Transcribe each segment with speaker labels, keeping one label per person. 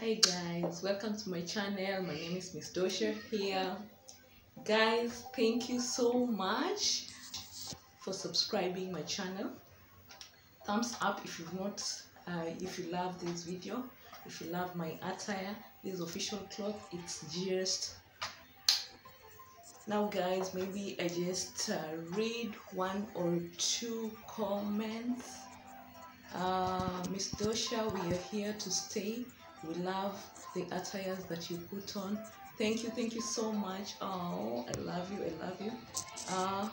Speaker 1: Hi guys, welcome to my channel. My name is Miss Dosha here. Guys, thank you so much for subscribing my channel. Thumbs up if you've not, uh, if you love this video, if you love my attire, this official cloth, it's just now guys maybe i just uh, read one or two comments uh, miss dosha we are here to stay we love the attires that you put on. Thank you thank you so much. Oh i love you i love you. Uh,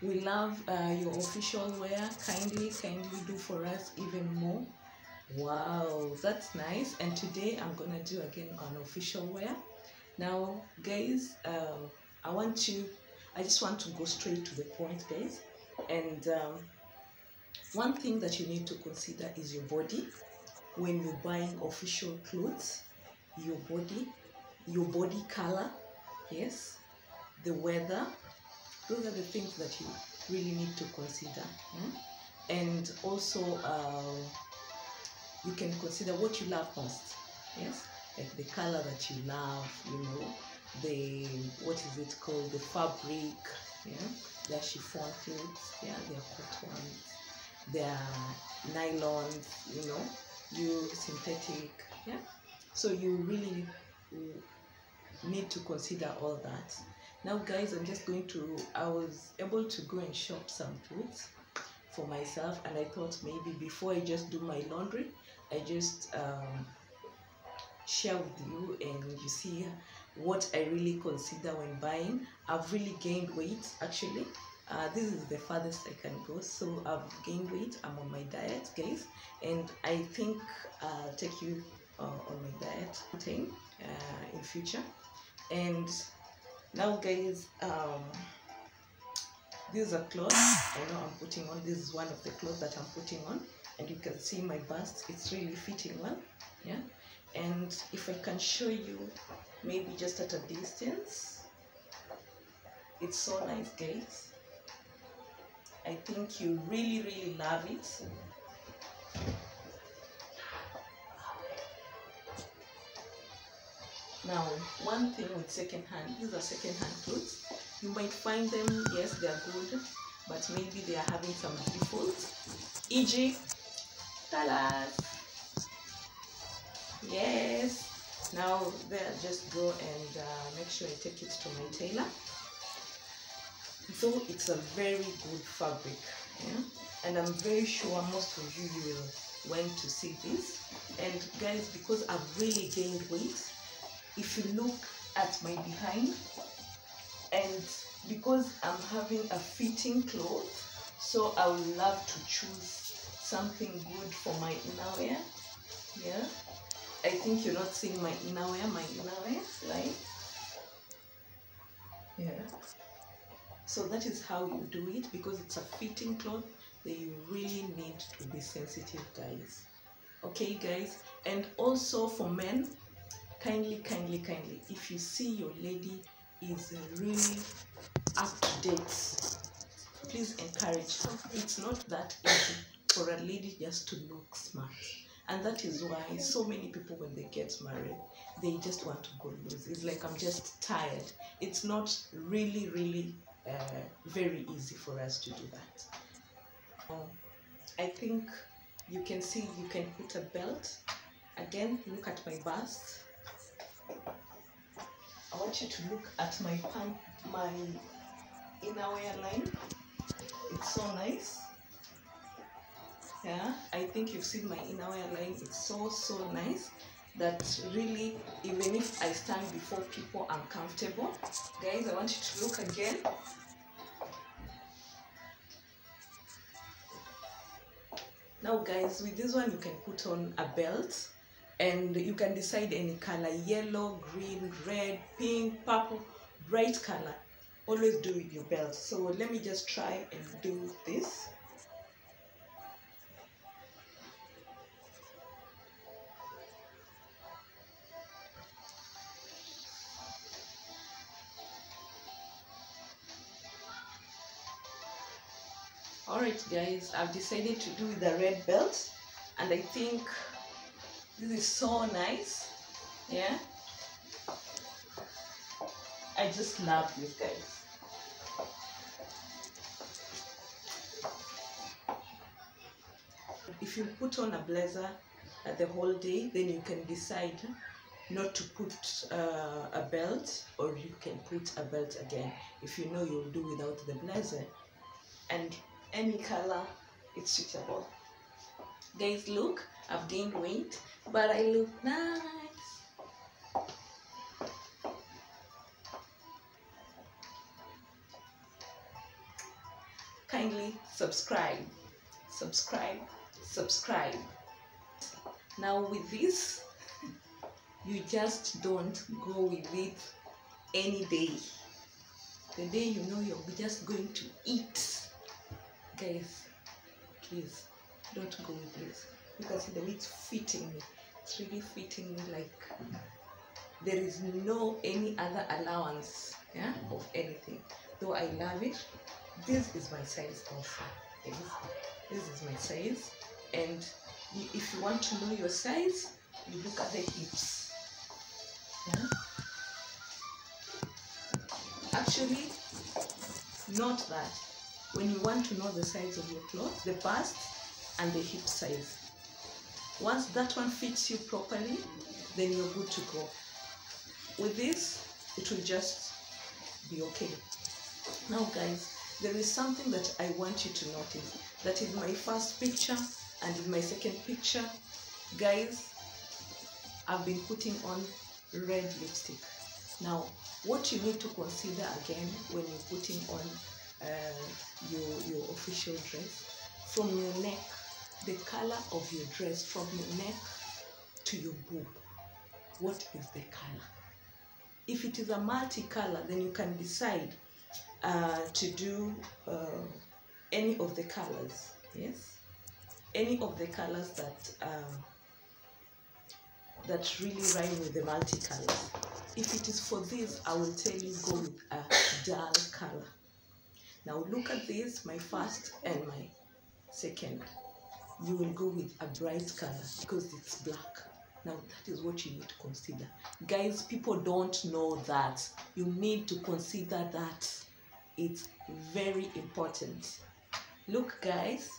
Speaker 1: we love uh, your official wear. Kindly kindly do for us even more. Wow that's nice. And today i'm gonna do again an official wear. Now guys uh, i want to i just want to go straight to the point guys. And um, one thing that you need to consider is your body when you're buying official clothes your body your body color yes the weather those are the things that you really need to consider hmm? and also uh, you can consider what you love most yes? Like the color that you love you know the what is it called the fabric yeah? Their chiffon clothes yeah their cottons their nylons you know you synthetic. Yeah. So you really need to consider all that. Now guys i'm just going to i was able to go and shop some clothes for myself and i thought maybe before i just do my laundry i just um, share with you and you see what i really consider when buying. I've really gained weight actually uh, this is the farthest I can go. So I've gained weight. I'm on my diet, guys, and I think I'll take you uh, on my diet thing uh, in future. And now, guys, um, these are clothes. I know I'm putting on. This is one of the clothes that I'm putting on, and you can see my bust. It's really fitting well, yeah. And if I can show you, maybe just at a distance, it's so nice, guys. I think you really, really love it. Now, one thing with second-hand, these are second-hand clothes. You might find them, yes, they are good, but maybe they are having some defaults. E.g., tell us. Yes. Now, there, just go and uh, make sure I take it to my tailor though it's a very good fabric yeah? and i'm very sure most of you will went to see this. And guys because i've really gained weight if you look at my behind and because i'm having a fitting cloth so i would love to choose something good for my innerwear yeah? I think you're not seeing my innerwear my innerwear right? Yeah so that is how you do it because it's a fitting cloth that you really need to be sensitive guys. Okay guys? And also for men kindly kindly kindly if you see your lady is really up to date please encourage her. It's not that easy for a lady just to look smart. And that is why so many people when they get married they just want to go loose. It's like i'm just tired. It's not really really uh, very easy for us to do that. Um, I think you can see you can put a belt. Again, look at my bust. I want you to look at my pant, my innerwear line. It's so nice. Yeah, I think you've seen my innerwear line. It's so so nice that really even if I stand before people I'm comfortable. Guys, I want you to look again. Now guys, with this one you can put on a belt and you can decide any color, yellow, green, red, pink, purple, bright color. Always do with your belt. So let me just try and do this. Alright guys, I've decided to do the red belt and I think this is so nice yeah? I just love this guys. If you put on a blazer the whole day then you can decide not to put uh, a belt or you can put a belt again. If you know you'll do without the blazer. And any color it's suitable. Guys look i've gained weight but i look nice. Kindly subscribe subscribe subscribe. Now with this you just don't go with it any day. The day you know you're just going to eat guys please don't go with this. See the way it's fitting me it's really fitting me like there is no any other allowance yeah of anything. Though i love it this is my size also. This, this is my size. And if you want to know your size you look at the hips. Yeah? Actually not that when you want to know the size of your cloth the bust and the hip size. Once that one fits you properly then you're good to go. With this it will just be okay. Now guys there is something that i want you to notice. That in my first picture and in my second picture. Guys i've been putting on red lipstick. Now what you need to consider again when you're putting on uh, your your official dress. From your neck the color of your dress from your neck to your boob. What is the color? If it is a multi-color then you can decide uh, to do uh, any of the colors yes? Any of the colors that uh, that really rhyme with the multicolors. If it is for this i will tell you go with a dull color now look at this my first and my second. You will go with a bright color because it's black. Now that is what you need to consider. Guys people don't know that. You need to consider that it's very important. Look guys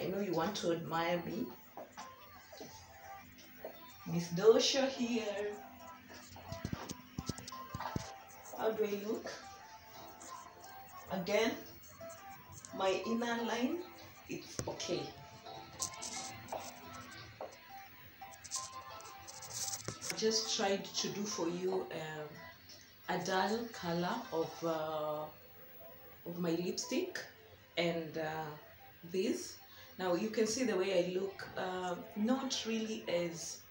Speaker 1: i know you want to admire me. Miss dosha here. How do i look again my inner line it's okay. I just tried to do for you um, a dull color of uh, of my lipstick and uh, this. Now you can see the way I look uh, not really as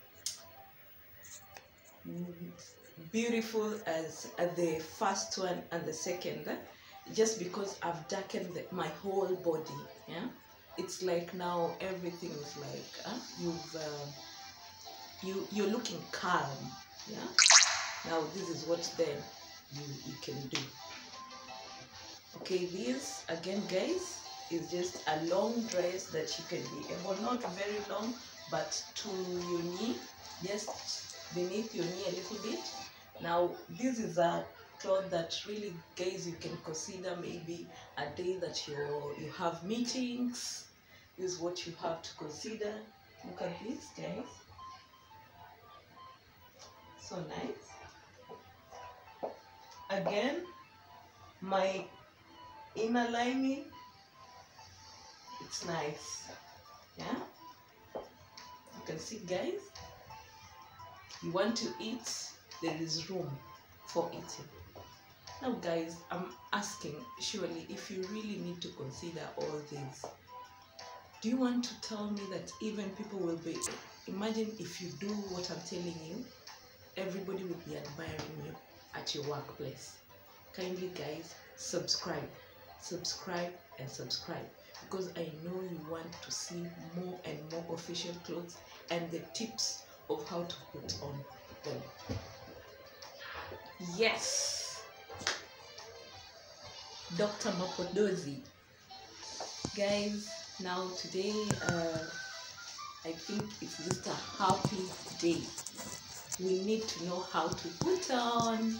Speaker 1: beautiful as the first one and the second just because I've darkened the, my whole body yeah? It's like now everything is like you've uh, you you're looking calm yeah? Now this is what then you you can do. Okay this again guys is just a long dress that you can be able not very long but to your knee just beneath your knee a little bit. Now this is a cloth that really guys you can consider maybe a day that you you have meetings is what you have to consider. Look at this guys. So nice. Again my inner lining it's nice. Yeah? You can see guys. You want to eat there is room for eating now guys i'm asking surely if you really need to consider all this do you want to tell me that even people will be imagine if you do what i'm telling you everybody will be admiring you at your workplace. Kindly guys subscribe. Subscribe and subscribe because i know you want to see more and more official clothes and the tips of how to put on them. Yes dr mapodozi guys now today uh, I think it's just a happy day. We need to know how to put on.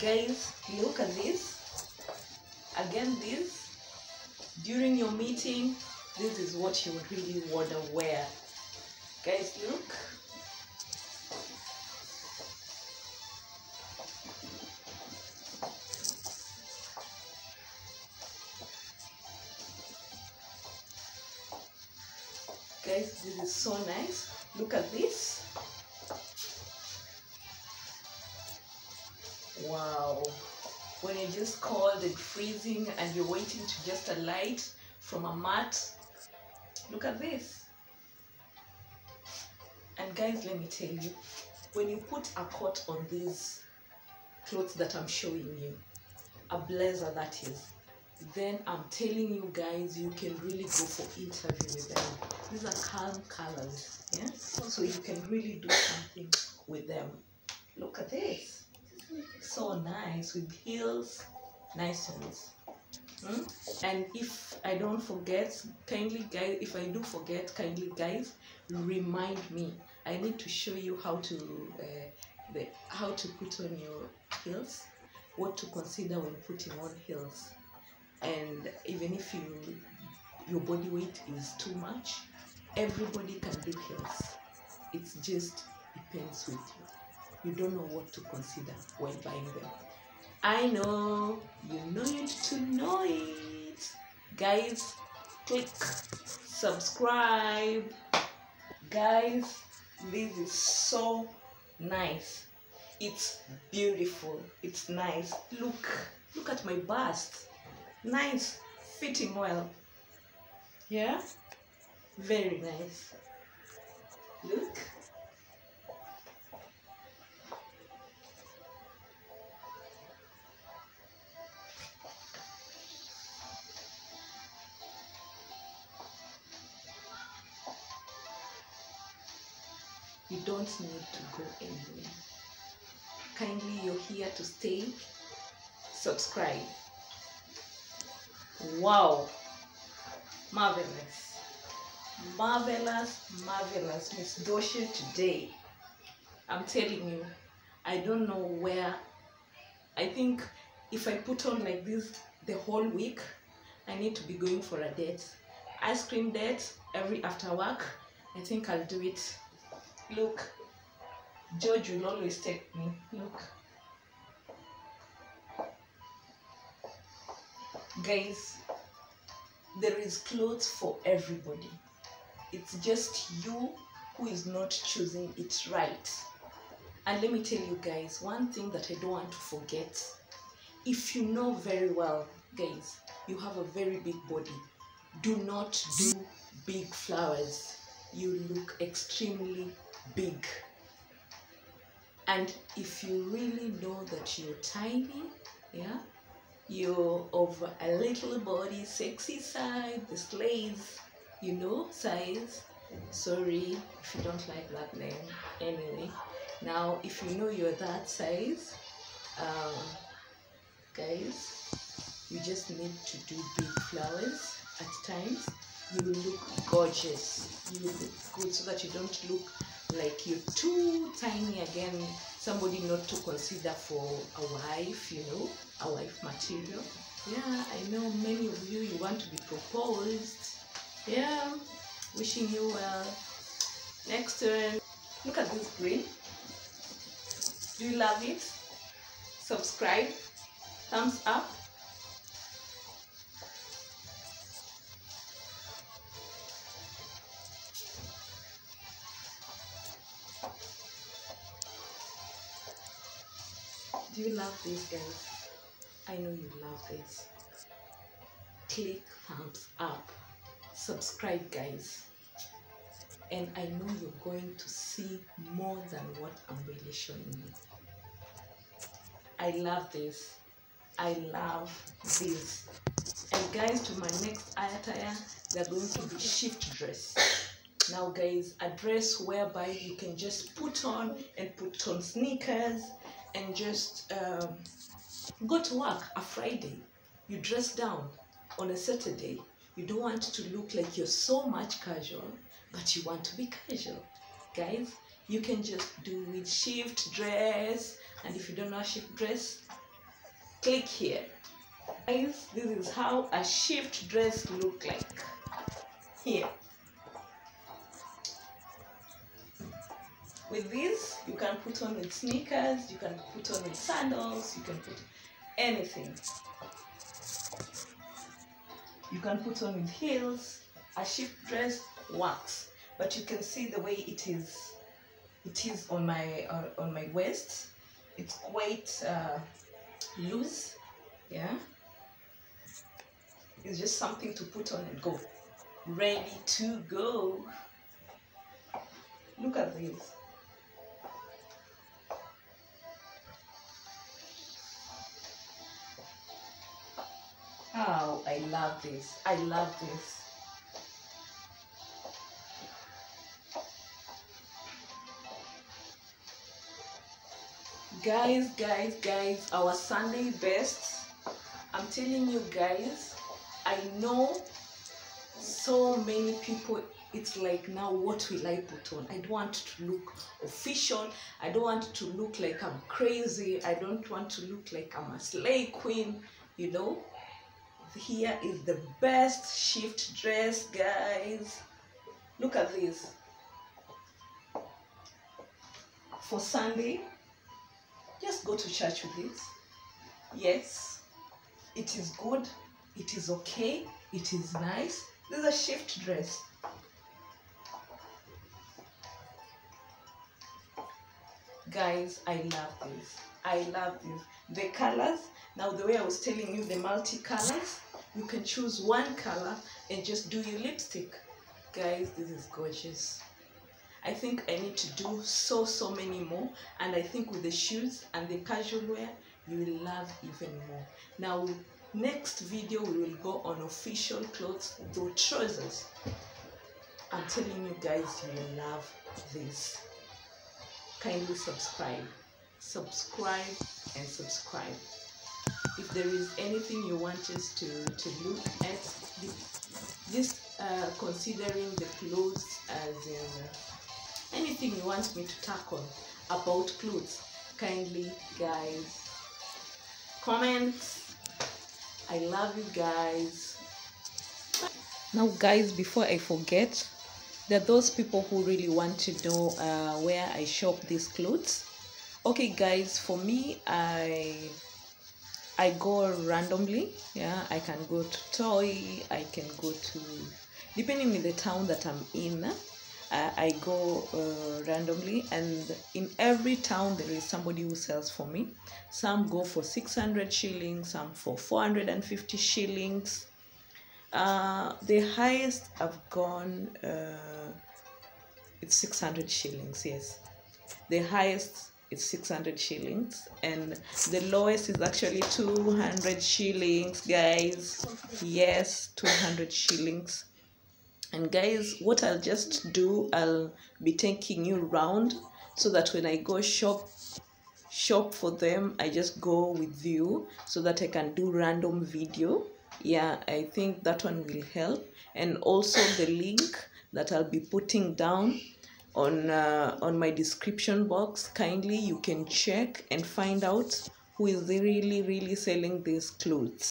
Speaker 1: Guys, look at this. Again, this. During your meeting, this is what you really want to wear. Guys, look. Freezing and you're waiting to just a light from a mat look at this and guys let me tell you when you put a coat on these clothes that i'm showing you a blazer that is then I'm telling you guys, you can really go for interview with them. These are calm colors, yeah. So you can really do something with them. Look at this, so nice with heels, nice. Hmm? And if I don't forget, kindly guys, if I do forget, kindly guys, remind me. I need to show you how to uh, the how to put on your heels, what to consider when putting on heels and even if you your body weight is too much everybody can do heels it's just depends with you you don't know what to consider when buying them i know you need to know it. Guys click subscribe. Guys this is so nice. It's beautiful. It's nice. Look look at my bust. Nice fitting well yeah? Very nice. Look don't need to go anywhere kindly you're here to stay subscribe Wow. Marvelous. Marvelous, marvelous. Miss Dosha today. I'm telling you, I don't know where. I think if I put on like this the whole week, I need to be going for a date. Ice cream date every after work. I think I'll do it. Look, George will always take me. Look. guys there is clothes for everybody it's just you who is not choosing it right and let me tell you guys one thing that i don't want to forget if you know very well guys you have a very big body do not do big flowers you look extremely big and if you really know that you're tiny yeah you're of a little body, sexy side, the slaves, you know, size. Sorry if you don't like that name. Anyway, now if you know you're that size, um, guys, you just need to do big flowers at times. You will look gorgeous. You will look good so that you don't look like you're too tiny again somebody not to consider for a wife you know a wife material. Yeah i know many of you you want to be proposed. Yeah wishing you well. Next turn. Look at this green. Do you love it? Subscribe. Thumbs up Do you love this, guys? I know you love this. Click thumbs up. Subscribe, guys. And I know you're going to see more than what I'm really showing you. I love this. I love this. And guys, to my next attire, they're going to be shift dress. Now, guys, a dress whereby you can just put on and put on sneakers and just um, go to work a Friday. You dress down on a Saturday. You don't want to look like you're so much casual. but you want to be casual guys you can just do with shift dress and if you don't know shift dress click here guys this is how a shift dress look like here with this you can put on with sneakers you can put on with sandals you can put anything. You can put on with heels a shift dress works. But you can see the way it is it is on my uh, on my waist. It's quite uh, loose yeah. It's just something to put on and go. Ready to go. Look at this oh i love this. I love this. Guys guys guys our sunday best. I'm telling you guys i know so many people it's like now what will i put on? I don't want to look official. I don't want to look like i'm crazy. I don't want to look like i'm a slay queen you know here is the best shift dress guys. Look at this. For sunday just go to church with it. Yes it is good it is okay it is nice. This is a shift dress. Guys i love this. I love this the colors. Now the way i was telling you the multi colors you can choose one color and just do your lipstick. Guys this is gorgeous. I think I need to do so so many more and I think with the shoes and the casual wear you will love even more. Now next video we will go on official clothes though trousers. I'm telling you guys you will love this. Kindly subscribe subscribe and subscribe. If there is anything you want us to to look at just uh, considering the clothes as in anything you want me to tackle about clothes kindly guys comment. I love you guys. Now guys before i forget there are those people who really want to know uh, where i shop these clothes okay guys for me i i go randomly yeah i can go to Toi i can go to depending on the town that i'm in uh, I go uh, randomly, and in every town there is somebody who sells for me. Some go for 600 shillings, some for 450 shillings. Uh, the highest I've gone, uh, it's 600 shillings, yes. The highest is 600 shillings, and the lowest is actually 200 shillings, guys. Yes, 200 shillings. And guys what i'll just do i'll be taking you around so that when i go shop shop for them i just go with you so that i can do random video. Yeah i think that one will help. And also the link that i'll be putting down on uh, on my description box. Kindly you can check and find out who is really really selling these clothes